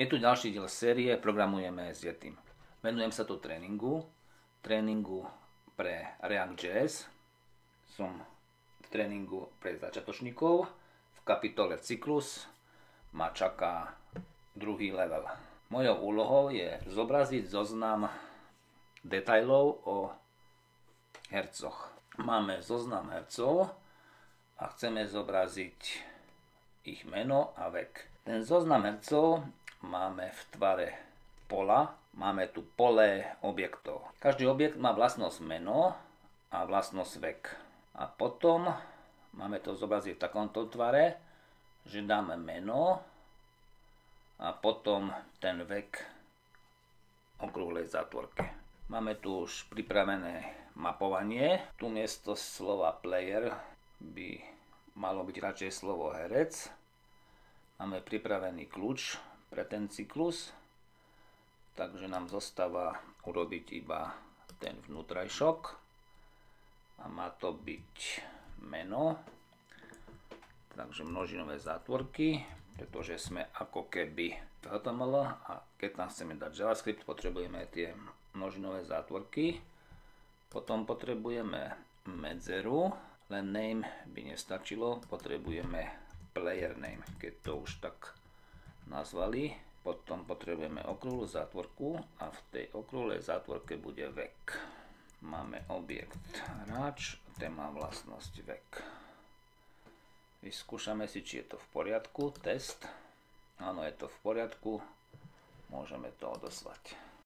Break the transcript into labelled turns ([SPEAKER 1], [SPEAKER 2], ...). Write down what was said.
[SPEAKER 1] Je tu ďalší diel série Programujeme s Yetim. Venujem sa tu tréningu, tréningu pre React.js. Som v tréningu pre začiatočníkov. V kapitole Cyklus ma čaká druhý level. Mojou úlohou je zobraziť zoznam detajlov o hercoch. Máme zoznam hercov a chceme zobraziť ich meno a vek. Ten zoznam hercov máme v tvare pola, máme tu pole objektov. Každý objekt má vlastnosť meno a vlastnosť vek. A potom máme to zobraziť v takomto tvare, že dáme meno a potom ten vek okrúhlej zátvorke. Máme tu už pripravené mapovanie. Tu miesto slova player by malo byť radšej slovo herec. Máme pripravený kľúč pre ten cyklus, takže nám zostáva urobiť iba ten vnútrajšok a má to byť meno, takže množinové zátvorky, pretože sme ako keby v HTML a keď tam chceme dať JavaScript, potrebujeme tie množinové zátvorky. Potom potrebujeme medzeru, len name by nestačilo, potrebujeme player name, keď to už tak nazvali. Potom potrebujeme okrúhlu zátvorku a v tej okrúhlej zátvorke bude vek. Máme objekt hráč, ten má vlastnosť vek. Vyskúšame si, či je to v poriadku. Test. Áno, je to v poriadku. Môžeme to odoslať.